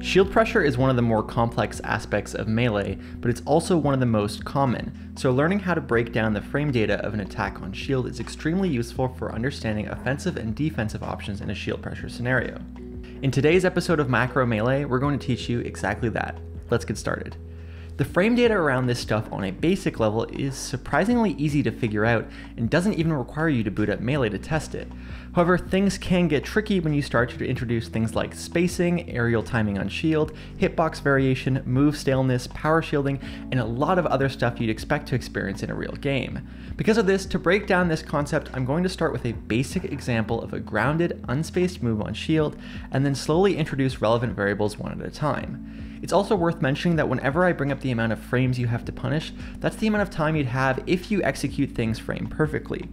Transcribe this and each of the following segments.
Shield pressure is one of the more complex aspects of Melee, but it's also one of the most common, so learning how to break down the frame data of an attack on shield is extremely useful for understanding offensive and defensive options in a shield pressure scenario. In today's episode of Macro Melee, we're going to teach you exactly that. Let's get started. The frame data around this stuff on a basic level is surprisingly easy to figure out and doesn't even require you to boot up Melee to test it. However, things can get tricky when you start to introduce things like spacing, aerial timing on shield, hitbox variation, move staleness, power shielding, and a lot of other stuff you'd expect to experience in a real game. Because of this, to break down this concept, I'm going to start with a basic example of a grounded, unspaced move on shield, and then slowly introduce relevant variables one at a time. It's also worth mentioning that whenever I bring up the amount of frames you have to punish, that's the amount of time you'd have if you execute things frame perfectly.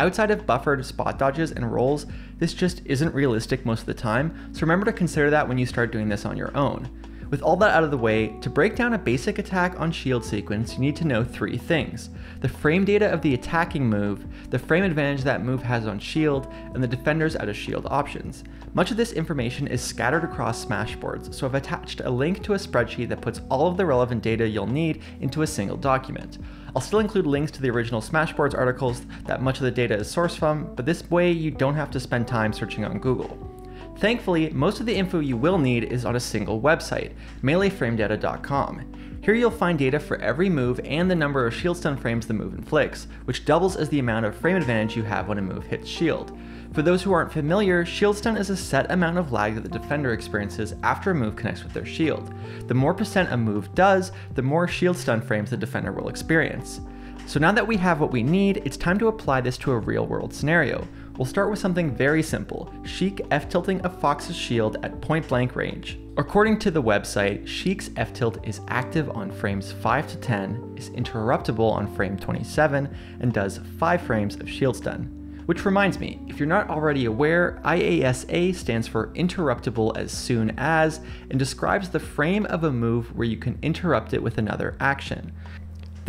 Outside of buffered spot dodges and rolls, this just isn't realistic most of the time, so remember to consider that when you start doing this on your own. With all that out of the way, to break down a basic attack on shield sequence, you need to know three things. The frame data of the attacking move, the frame advantage that move has on shield, and the defender's out of shield options. Much of this information is scattered across Smashboards, so I've attached a link to a spreadsheet that puts all of the relevant data you'll need into a single document. I'll still include links to the original Smashboards articles that much of the data is sourced from, but this way you don't have to spend time searching on Google. Thankfully, most of the info you will need is on a single website, meleeframedata.com. Here you'll find data for every move and the number of shield stun frames the move inflicts, which doubles as the amount of frame advantage you have when a move hits shield. For those who aren't familiar, shield stun is a set amount of lag that the defender experiences after a move connects with their shield. The more percent a move does, the more shield stun frames the defender will experience. So now that we have what we need, it's time to apply this to a real world scenario. We'll start with something very simple, Sheik F-tilting a Fox's shield at point blank range. According to the website, Sheik's F-tilt is active on frames 5 to 10, is interruptible on frame 27, and does 5 frames of shield stun. Which reminds me, if you're not already aware, IASA stands for interruptible as soon as and describes the frame of a move where you can interrupt it with another action.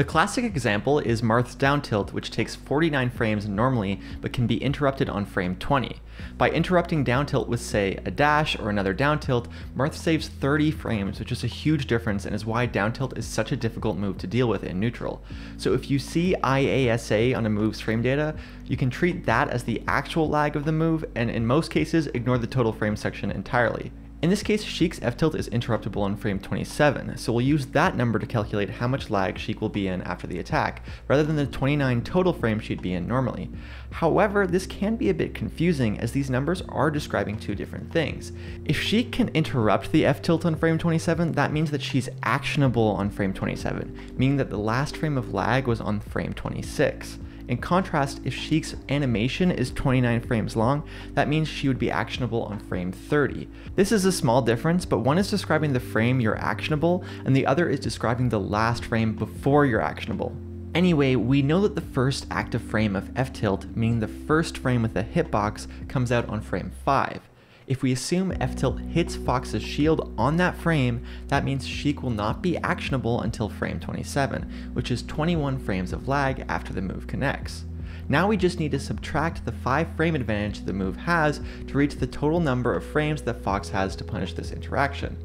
The classic example is Marth's down tilt, which takes 49 frames normally, but can be interrupted on frame 20. By interrupting down tilt with, say, a dash or another down tilt, Marth saves 30 frames, which is a huge difference and is why down tilt is such a difficult move to deal with in neutral. So if you see IASA on a move's frame data, you can treat that as the actual lag of the move, and in most cases, ignore the total frame section entirely. In this case, Sheik's F-tilt is interruptible on frame 27, so we'll use that number to calculate how much lag Sheik will be in after the attack, rather than the 29 total frames she'd be in normally. However, this can be a bit confusing as these numbers are describing two different things. If Sheik can interrupt the F-tilt on frame 27, that means that she's actionable on frame 27, meaning that the last frame of lag was on frame 26. In contrast, if Sheik's animation is 29 frames long, that means she would be actionable on frame 30. This is a small difference, but one is describing the frame you're actionable, and the other is describing the last frame before you're actionable. Anyway, we know that the first active frame of F-tilt, meaning the first frame with a hitbox, comes out on frame 5. If we assume F-tilt hits Fox's shield on that frame, that means Sheik will not be actionable until frame 27, which is 21 frames of lag after the move connects. Now we just need to subtract the 5 frame advantage the move has to reach the total number of frames that Fox has to punish this interaction.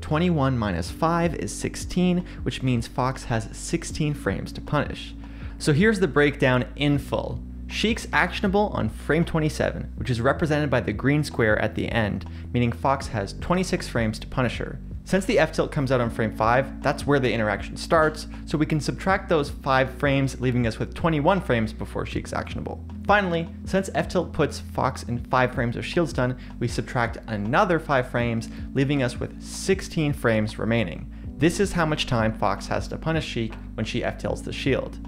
21 minus 5 is 16, which means Fox has 16 frames to punish. So here's the breakdown in full. Sheik's actionable on frame 27, which is represented by the green square at the end, meaning Fox has 26 frames to punish her. Since the F-tilt comes out on frame 5, that's where the interaction starts, so we can subtract those 5 frames, leaving us with 21 frames before Sheik's actionable. Finally, since F-tilt puts Fox in 5 frames of shield stun, we subtract another 5 frames, leaving us with 16 frames remaining. This is how much time Fox has to punish Sheik when she F-tilts the shield.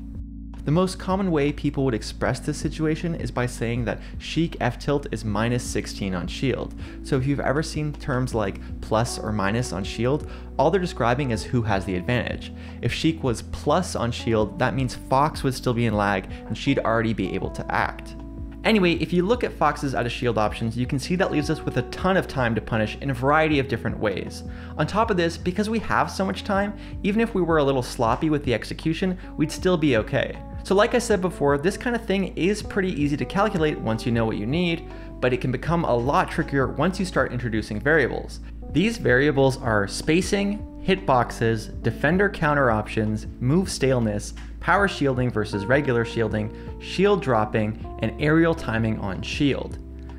The most common way people would express this situation is by saying that Sheik F tilt is minus 16 on shield. So if you've ever seen terms like plus or minus on shield, all they're describing is who has the advantage. If Sheik was plus on shield, that means Fox would still be in lag and she'd already be able to act. Anyway, if you look at Fox's out of shield options, you can see that leaves us with a ton of time to punish in a variety of different ways. On top of this, because we have so much time, even if we were a little sloppy with the execution, we'd still be okay. So like I said before, this kind of thing is pretty easy to calculate once you know what you need, but it can become a lot trickier once you start introducing variables. These variables are spacing, hitboxes, defender counter options, move staleness, power shielding versus regular shielding, shield dropping, and aerial timing on shield.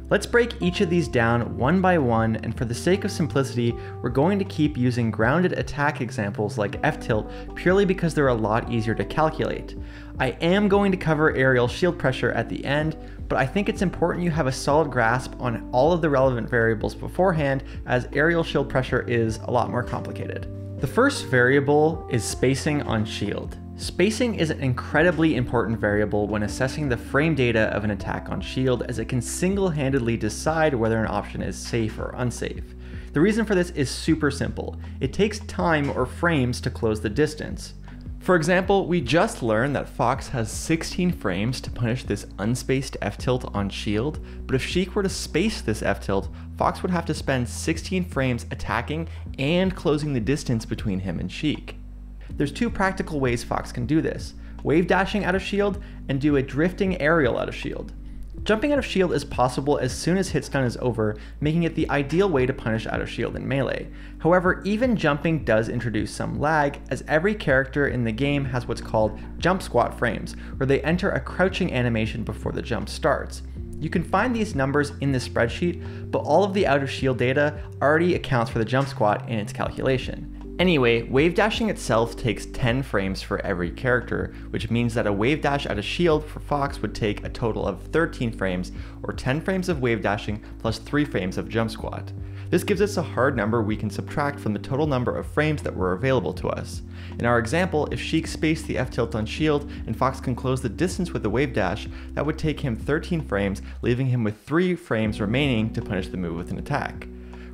Let's break each of these down one by one, and for the sake of simplicity, we're going to keep using grounded attack examples like F-tilt purely because they're a lot easier to calculate. I am going to cover aerial shield pressure at the end, but I think it's important you have a solid grasp on all of the relevant variables beforehand, as aerial shield pressure is a lot more complicated. The first variable is spacing on shield. Spacing is an incredibly important variable when assessing the frame data of an attack on shield as it can single-handedly decide whether an option is safe or unsafe. The reason for this is super simple. It takes time or frames to close the distance. For example, we just learned that Fox has 16 frames to punish this unspaced F-tilt on shield, but if Sheik were to space this F-tilt, Fox would have to spend 16 frames attacking and closing the distance between him and Sheik. There's two practical ways Fox can do this. Wave dashing out of shield and do a drifting aerial out of shield. Jumping out of shield is possible as soon as hit stun is over, making it the ideal way to punish out of shield in melee. However, even jumping does introduce some lag, as every character in the game has what's called jump squat frames, where they enter a crouching animation before the jump starts. You can find these numbers in the spreadsheet, but all of the out of shield data already accounts for the jump squat in its calculation. Anyway, wave dashing itself takes 10 frames for every character, which means that a wave dash out of shield for Fox would take a total of 13 frames, or 10 frames of wave dashing plus 3 frames of jump squat. This gives us a hard number we can subtract from the total number of frames that were available to us. In our example, if Sheik spaced the F-tilt on shield and Fox can close the distance with the wave dash, that would take him 13 frames, leaving him with 3 frames remaining to punish the move with an attack.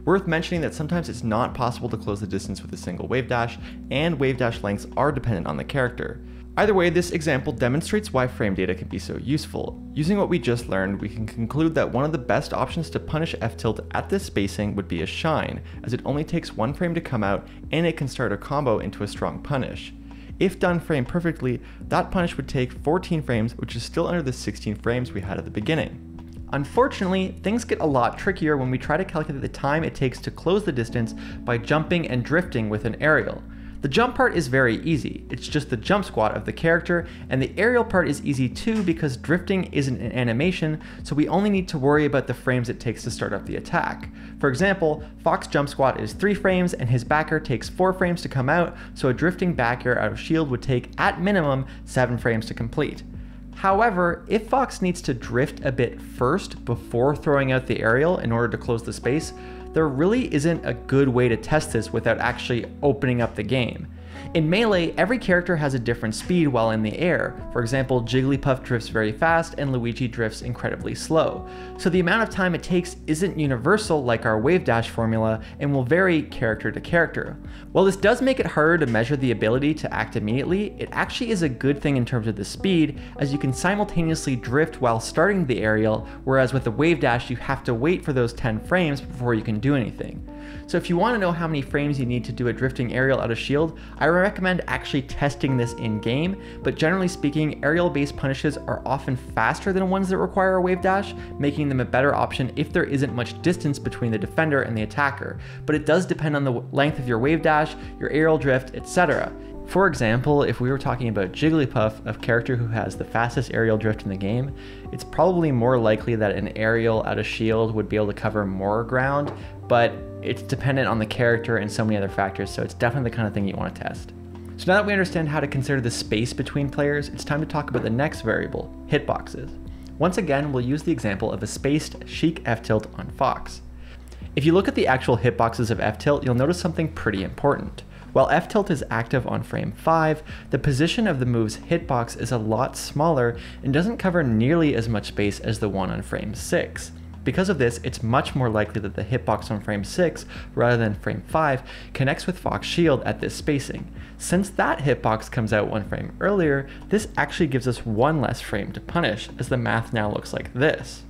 Worth mentioning that sometimes it's not possible to close the distance with a single wave dash, and wave dash lengths are dependent on the character. Either way, this example demonstrates why frame data can be so useful. Using what we just learned, we can conclude that one of the best options to punish F-tilt at this spacing would be a Shine, as it only takes one frame to come out and it can start a combo into a strong punish. If done frame perfectly, that punish would take 14 frames, which is still under the 16 frames we had at the beginning. Unfortunately, things get a lot trickier when we try to calculate the time it takes to close the distance by jumping and drifting with an aerial. The jump part is very easy, it's just the jump squat of the character, and the aerial part is easy too because drifting isn't an animation, so we only need to worry about the frames it takes to start up the attack. For example, Fox jump squat is 3 frames and his back air takes 4 frames to come out, so a drifting back air out of shield would take, at minimum, 7 frames to complete. However, if Fox needs to drift a bit first before throwing out the aerial in order to close the space, there really isn't a good way to test this without actually opening up the game. In Melee, every character has a different speed while in the air. For example, Jigglypuff drifts very fast and Luigi drifts incredibly slow. So the amount of time it takes isn't universal like our wave dash formula and will vary character to character. While this does make it harder to measure the ability to act immediately, it actually is a good thing in terms of the speed, as you can simultaneously drift while starting the aerial, whereas with the wave dash you have to wait for those 10 frames before you can do anything. So if you want to know how many frames you need to do a drifting aerial out of shield, I recommend actually testing this in game, but generally speaking, aerial based punishes are often faster than ones that require a wave dash, making them a better option if there isn't much distance between the defender and the attacker, but it does depend on the length of your wave dash, your aerial drift, etc. For example, if we were talking about Jigglypuff, a character who has the fastest aerial drift in the game, it's probably more likely that an aerial out of shield would be able to cover more ground, but it's dependent on the character and so many other factors, so it's definitely the kind of thing you want to test. So now that we understand how to consider the space between players, it's time to talk about the next variable, hitboxes. Once again, we'll use the example of a spaced Sheik F-tilt on Fox. If you look at the actual hitboxes of F-tilt, you'll notice something pretty important. While F-tilt is active on frame 5, the position of the move's hitbox is a lot smaller and doesn't cover nearly as much space as the one on frame 6. Because of this, it's much more likely that the hitbox on frame 6, rather than frame 5, connects with Fox Shield at this spacing. Since that hitbox comes out one frame earlier, this actually gives us one less frame to punish, as the math now looks like this.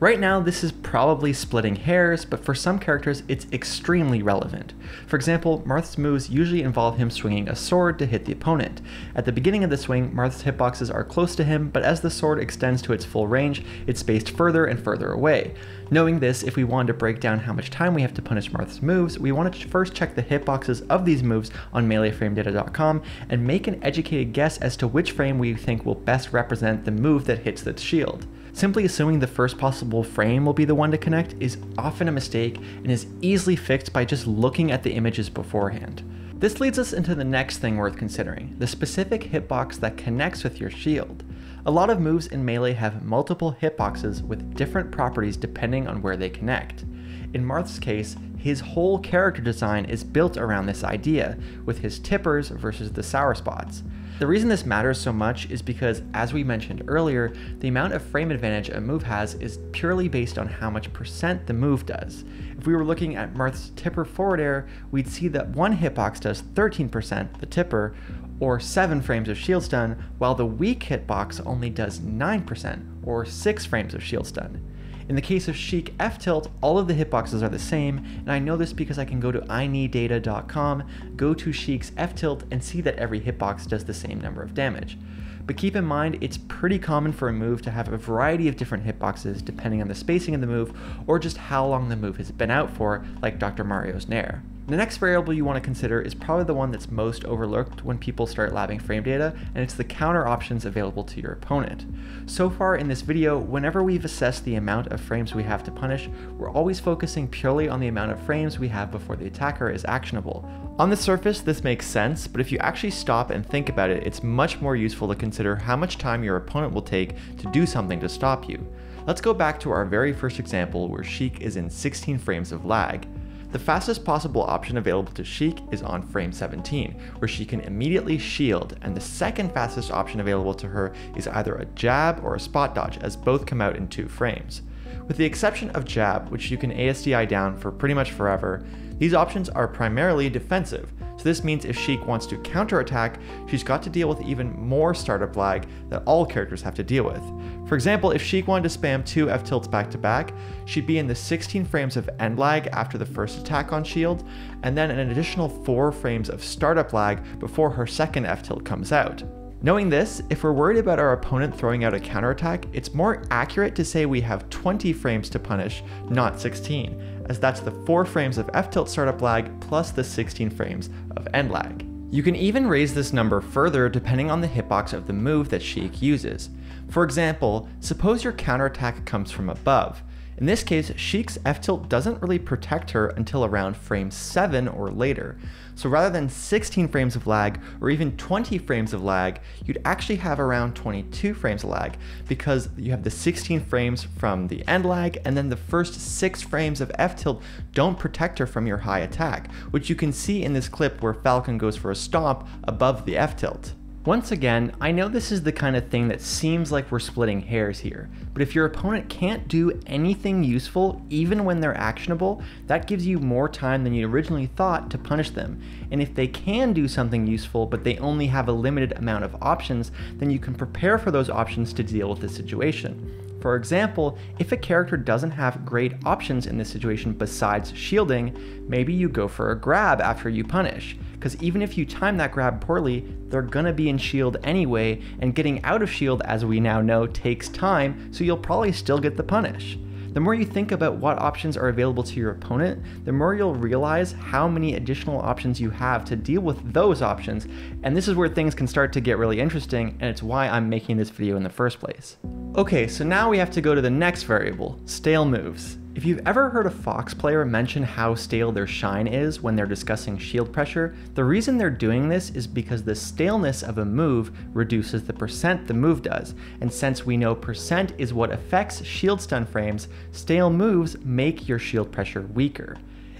Right now, this is probably splitting hairs, but for some characters, it's extremely relevant. For example, Marth's moves usually involve him swinging a sword to hit the opponent. At the beginning of the swing, Marth's hitboxes are close to him, but as the sword extends to its full range, it's spaced further and further away. Knowing this, if we wanted to break down how much time we have to punish Marth's moves, we want to first check the hitboxes of these moves on meleeframedata.com and make an educated guess as to which frame we think will best represent the move that hits the shield. Simply assuming the first possible frame will be the one to connect is often a mistake and is easily fixed by just looking at the images beforehand. This leads us into the next thing worth considering, the specific hitbox that connects with your shield. A lot of moves in Melee have multiple hitboxes with different properties depending on where they connect. In Marth's case, his whole character design is built around this idea, with his tippers versus the sour spots. The reason this matters so much is because, as we mentioned earlier, the amount of frame advantage a move has is purely based on how much percent the move does. If we were looking at Marth's tipper forward air, we'd see that one hitbox does 13%, the tipper, or 7 frames of shield stun, while the weak hitbox only does 9%, or 6 frames of shield stun. In the case of Sheik F-Tilt, all of the hitboxes are the same, and I know this because I can go to ikneedata.com, go to Sheik's F-Tilt, and see that every hitbox does the same number of damage. But keep in mind, it's pretty common for a move to have a variety of different hitboxes depending on the spacing of the move, or just how long the move has been out for, like Dr. Mario's Nair. The next variable you want to consider is probably the one that's most overlooked when people start labbing frame data, and it's the counter options available to your opponent. So far in this video, whenever we've assessed the amount of frames we have to punish, we're always focusing purely on the amount of frames we have before the attacker is actionable. On the surface, this makes sense, but if you actually stop and think about it, it's much more useful to consider how much time your opponent will take to do something to stop you. Let's go back to our very first example where Sheik is in 16 frames of lag. The fastest possible option available to Sheik is on frame 17, where she can immediately shield, and the second fastest option available to her is either a jab or a spot dodge, as both come out in two frames. With the exception of jab, which you can ASDI down for pretty much forever, these options are primarily defensive, so this means if Sheik wants to counterattack, she's got to deal with even more startup lag that all characters have to deal with. For example, if Sheik wanted to spam two F tilts back to back, she'd be in the 16 frames of end lag after the first attack on shield, and then an additional 4 frames of startup lag before her second F tilt comes out. Knowing this, if we're worried about our opponent throwing out a counterattack, it's more accurate to say we have 20 frames to punish, not 16, as that's the 4 frames of F-tilt startup lag plus the 16 frames of end lag. You can even raise this number further depending on the hitbox of the move that Sheik uses. For example, suppose your counterattack comes from above. In this case, Sheik's F-tilt doesn't really protect her until around frame 7 or later. So rather than 16 frames of lag or even 20 frames of lag, you'd actually have around 22 frames of lag because you have the 16 frames from the end lag and then the first 6 frames of F-tilt don't protect her from your high attack, which you can see in this clip where Falcon goes for a stomp above the F-tilt. Once again, I know this is the kind of thing that seems like we're splitting hairs here, but if your opponent can't do anything useful, even when they're actionable, that gives you more time than you originally thought to punish them. And if they can do something useful, but they only have a limited amount of options, then you can prepare for those options to deal with the situation. For example, if a character doesn't have great options in this situation besides shielding, maybe you go for a grab after you punish because even if you time that grab poorly, they're gonna be in shield anyway, and getting out of shield, as we now know, takes time, so you'll probably still get the punish. The more you think about what options are available to your opponent, the more you'll realize how many additional options you have to deal with those options, and this is where things can start to get really interesting, and it's why I'm making this video in the first place. Okay, so now we have to go to the next variable, stale moves. If you've ever heard a Fox player mention how stale their shine is when they're discussing shield pressure, the reason they're doing this is because the staleness of a move reduces the percent the move does, and since we know percent is what affects shield stun frames, stale moves make your shield pressure weaker.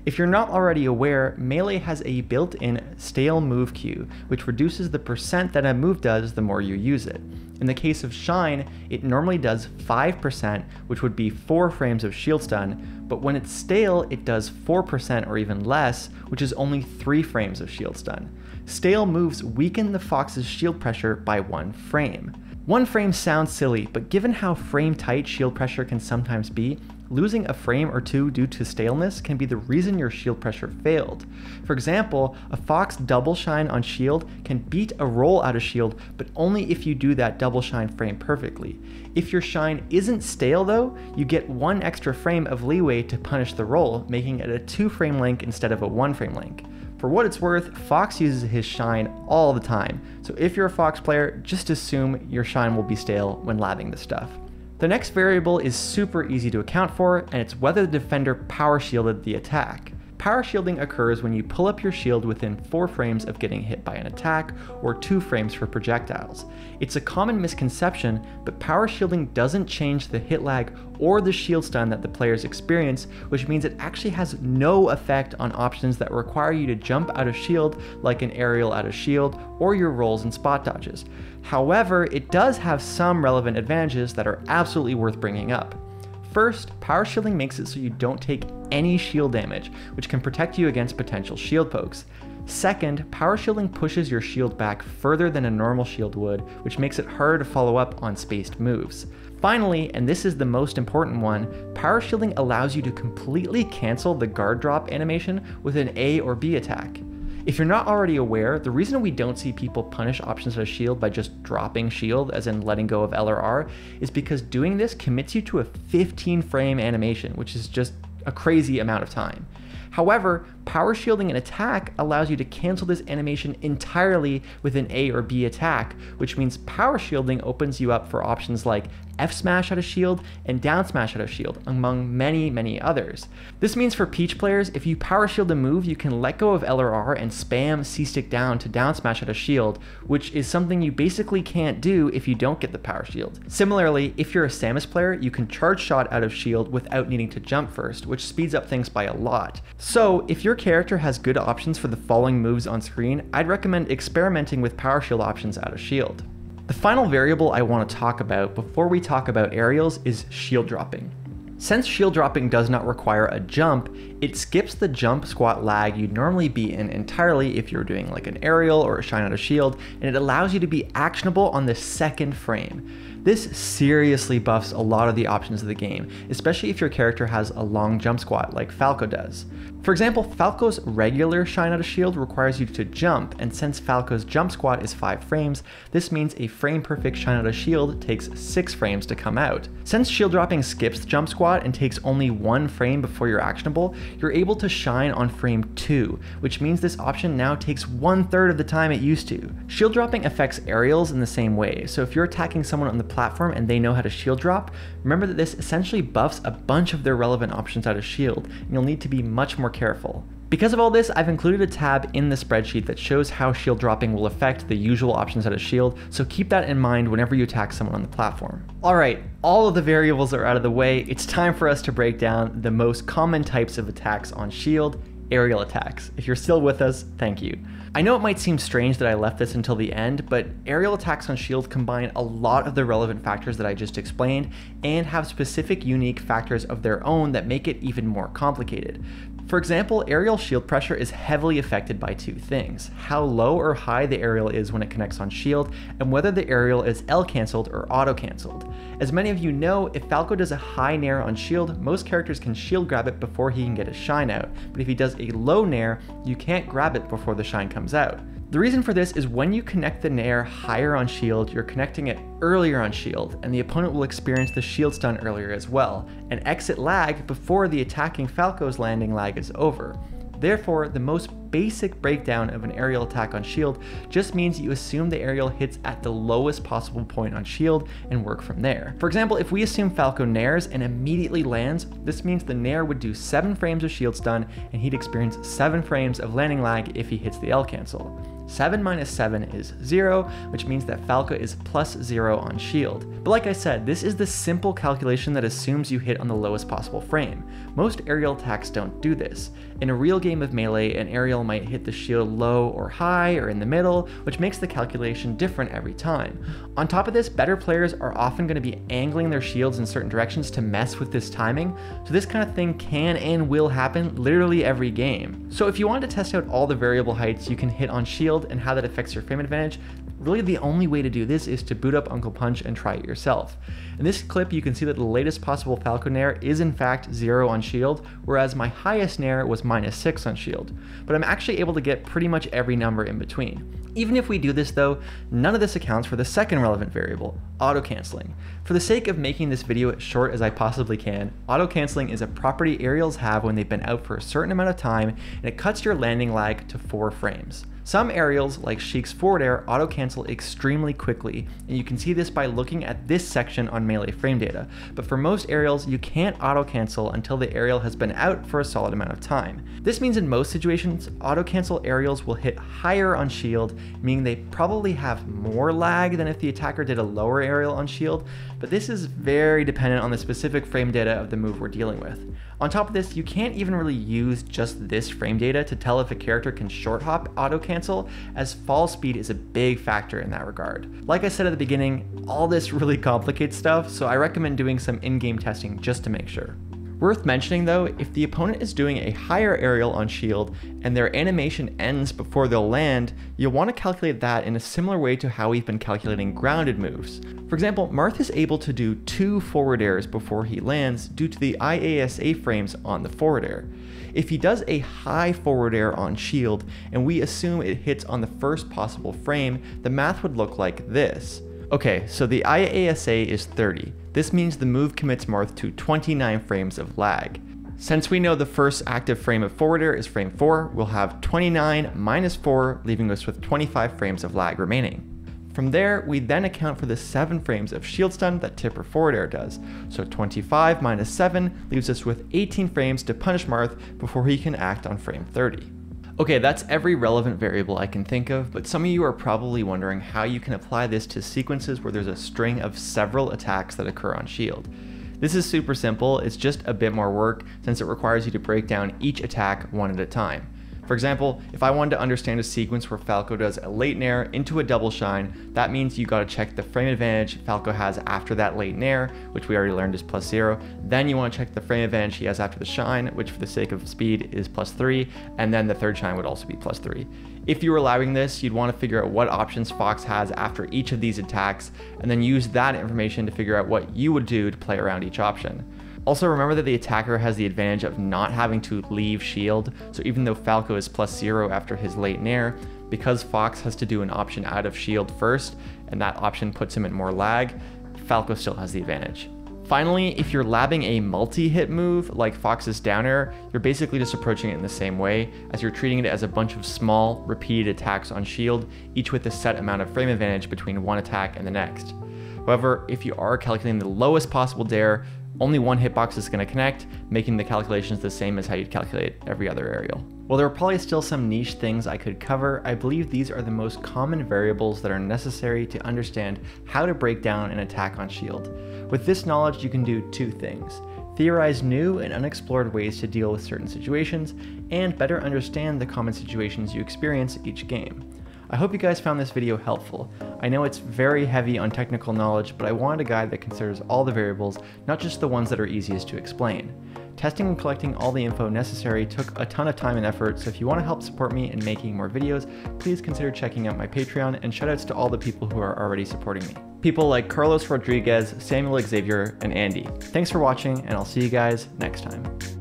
If you're not already aware, Melee has a built-in stale move queue, which reduces the percent that a move does the more you use it. In the case of Shine, it normally does 5%, which would be 4 frames of shield stun, but when it's stale, it does 4% or even less, which is only 3 frames of shield stun. Stale moves weaken the Fox's shield pressure by 1 frame. One frame sounds silly, but given how frame tight shield pressure can sometimes be, losing a frame or two due to staleness can be the reason your shield pressure failed. For example, a Fox double shine on shield can beat a roll out of shield, but only if you do that double shine frame perfectly. If your shine isn't stale though, you get one extra frame of leeway to punish the roll, making it a two frame link instead of a one frame link. For what it's worth, Fox uses his shine all the time, so if you're a Fox player, just assume your shine will be stale when labbing this stuff. The next variable is super easy to account for, and it's whether the defender power shielded the attack. Power shielding occurs when you pull up your shield within 4 frames of getting hit by an attack, or 2 frames for projectiles. It's a common misconception, but power shielding doesn't change the hit lag or the shield stun that the players experience, which means it actually has no effect on options that require you to jump out of shield, like an aerial out of shield, or your rolls and spot dodges. However, it does have some relevant advantages that are absolutely worth bringing up. First, power shielding makes it so you don't take any shield damage, which can protect you against potential shield pokes. Second, power shielding pushes your shield back further than a normal shield would, which makes it harder to follow up on spaced moves. Finally, and this is the most important one, power shielding allows you to completely cancel the guard drop animation with an A or B attack. If you're not already aware, the reason we don't see people punish options of shield by just dropping shield, as in letting go of L or R, is because doing this commits you to a 15 frame animation, which is just a crazy amount of time. However, power shielding an attack allows you to cancel this animation entirely with an A or B attack, which means power shielding opens you up for options like F smash out of shield and down smash out of shield, among many, many others. This means for Peach players, if you power shield a move, you can let go of L or R and spam C stick down to down smash out of shield, which is something you basically can't do if you don't get the power shield. Similarly, if you're a Samus player, you can charge shot out of shield without needing to jump first, which speeds up things by a lot. So, if your character has good options for the following moves on screen, I'd recommend experimenting with power shield options out of shield. The final variable I want to talk about before we talk about aerials is shield dropping. Since shield dropping does not require a jump, it skips the jump squat lag you'd normally be in entirely if you're doing like an aerial or a shine out of shield, and it allows you to be actionable on the second frame. This seriously buffs a lot of the options of the game, especially if your character has a long jump squat like Falco does. For example, Falco's regular Shine Out of Shield requires you to jump, and since Falco's jump squat is 5 frames, this means a frame perfect Shine Out of Shield takes 6 frames to come out. Since shield dropping skips the jump squat and takes only 1 frame before you're actionable, you're able to shine on frame 2, which means this option now takes one third of the time it used to. Shield dropping affects aerials in the same way, so if you're attacking someone on the platform and they know how to shield drop, remember that this essentially buffs a bunch of their relevant options out of shield, and you'll need to be much more careful. Because of all this, I've included a tab in the spreadsheet that shows how shield dropping will affect the usual options at a shield, so keep that in mind whenever you attack someone on the platform. Alright, all of the variables are out of the way, it's time for us to break down the most common types of attacks on shield, aerial attacks. If you're still with us, thank you. I know it might seem strange that I left this until the end, but aerial attacks on shield combine a lot of the relevant factors that I just explained and have specific unique factors of their own that make it even more complicated. For example, aerial shield pressure is heavily affected by two things, how low or high the aerial is when it connects on shield, and whether the aerial is L cancelled or auto cancelled. As many of you know, if Falco does a high nair on shield, most characters can shield grab it before he can get a shine out, but if he does a low nair, you can't grab it before the shine comes out. The reason for this is when you connect the Nair higher on shield, you're connecting it earlier on shield, and the opponent will experience the shield stun earlier as well, and exit lag before the attacking Falco's landing lag is over. Therefore, the most basic breakdown of an aerial attack on shield just means you assume the aerial hits at the lowest possible point on shield and work from there. For example, if we assume Falco nairs and immediately lands, this means the nair would do 7 frames of shield stun and he'd experience 7 frames of landing lag if he hits the L cancel. 7 minus 7 is 0, which means that Falco is plus 0 on shield. But like I said, this is the simple calculation that assumes you hit on the lowest possible frame. Most aerial attacks don't do this. In a real game of Melee, an aerial might hit the shield low or high or in the middle, which makes the calculation different every time. On top of this, better players are often going to be angling their shields in certain directions to mess with this timing, so this kind of thing can and will happen literally every game. So if you want to test out all the variable heights you can hit on shield, and how that affects your frame advantage, Really the only way to do this is to boot up Uncle Punch and try it yourself. In this clip you can see that the latest possible Falco Nair is in fact 0 on shield, whereas my highest Nair was minus 6 on shield, but I'm actually able to get pretty much every number in between. Even if we do this though, none of this accounts for the second relevant variable, auto-canceling. For the sake of making this video as short as I possibly can, auto-canceling is a property aerials have when they've been out for a certain amount of time and it cuts your landing lag to 4 frames. Some aerials, like Sheik's forward air, auto-cancel extremely quickly, and you can see this by looking at this section on Melee frame data, but for most aerials, you can't auto-cancel until the aerial has been out for a solid amount of time. This means in most situations, auto-cancel aerials will hit higher on shield, meaning they probably have more lag than if the attacker did a lower aerial on shield, but this is very dependent on the specific frame data of the move we're dealing with. On top of this, you can't even really use just this frame data to tell if a character can short hop auto cancel, as fall speed is a big factor in that regard. Like I said at the beginning, all this really complicates stuff, so I recommend doing some in-game testing just to make sure. Worth mentioning though, if the opponent is doing a higher aerial on shield and their animation ends before they'll land, you'll want to calculate that in a similar way to how we've been calculating grounded moves. For example, Marth is able to do two forward airs before he lands due to the IASA frames on the forward air. If he does a high forward air on shield and we assume it hits on the first possible frame, the math would look like this. Okay, so the IASA is 30. This means the move commits Marth to 29 frames of lag. Since we know the first active frame of forward air is frame 4, we'll have 29 minus 4, leaving us with 25 frames of lag remaining. From there, we then account for the 7 frames of shield stun that Tipper forward air does, so 25 minus 7 leaves us with 18 frames to punish Marth before he can act on frame 30. Okay, that's every relevant variable I can think of, but some of you are probably wondering how you can apply this to sequences where there's a string of several attacks that occur on shield. This is super simple, it's just a bit more work since it requires you to break down each attack one at a time. For example, if I wanted to understand a sequence where Falco does a late nair into a double shine, that means you gotta check the frame advantage Falco has after that late nair, which we already learned is plus zero. Then you wanna check the frame advantage he has after the shine, which for the sake of speed is plus three, and then the third shine would also be plus three. If you were allowing this, you'd want to figure out what options Fox has after each of these attacks, and then use that information to figure out what you would do to play around each option. Also remember that the attacker has the advantage of not having to leave shield, so even though Falco is plus zero after his late nair, because Fox has to do an option out of shield first, and that option puts him at more lag, Falco still has the advantage. Finally, if you're labbing a multi-hit move like Fox's down air, you're basically just approaching it in the same way, as you're treating it as a bunch of small, repeated attacks on shield, each with a set amount of frame advantage between one attack and the next. However, if you are calculating the lowest possible dair, only one hitbox is going to connect, making the calculations the same as how you'd calculate every other aerial. While there are probably still some niche things I could cover, I believe these are the most common variables that are necessary to understand how to break down an attack on shield. With this knowledge, you can do two things. Theorize new and unexplored ways to deal with certain situations, and better understand the common situations you experience each game. I hope you guys found this video helpful. I know it's very heavy on technical knowledge, but I wanted a guide that considers all the variables, not just the ones that are easiest to explain. Testing and collecting all the info necessary took a ton of time and effort, so if you want to help support me in making more videos, please consider checking out my Patreon, and shoutouts to all the people who are already supporting me. People like Carlos Rodriguez, Samuel Xavier, and Andy. Thanks for watching, and I'll see you guys next time.